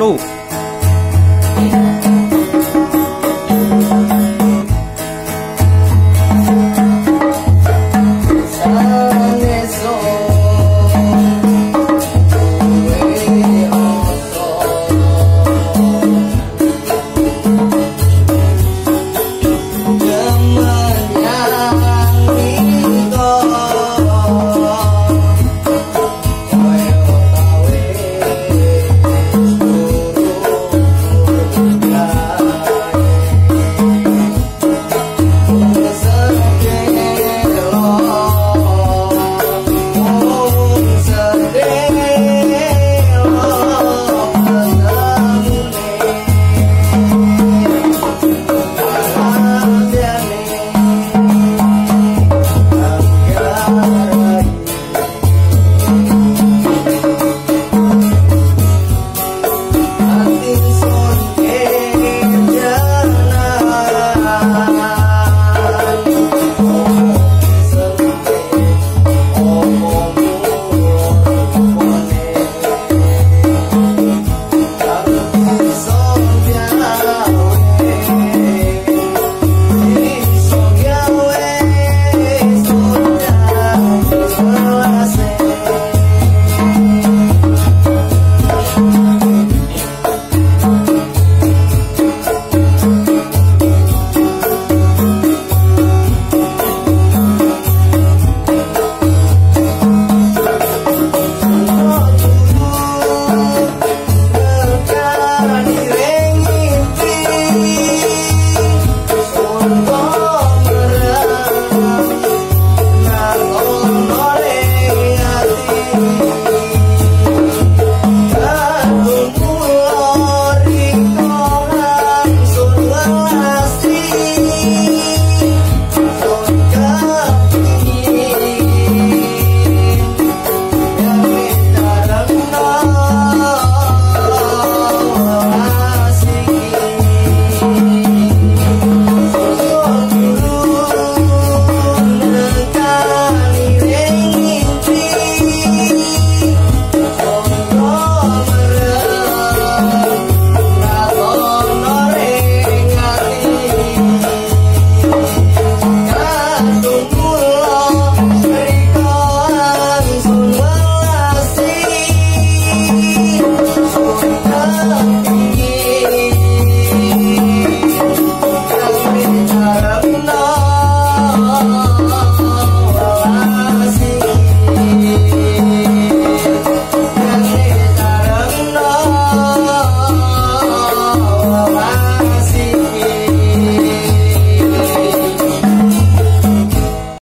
lù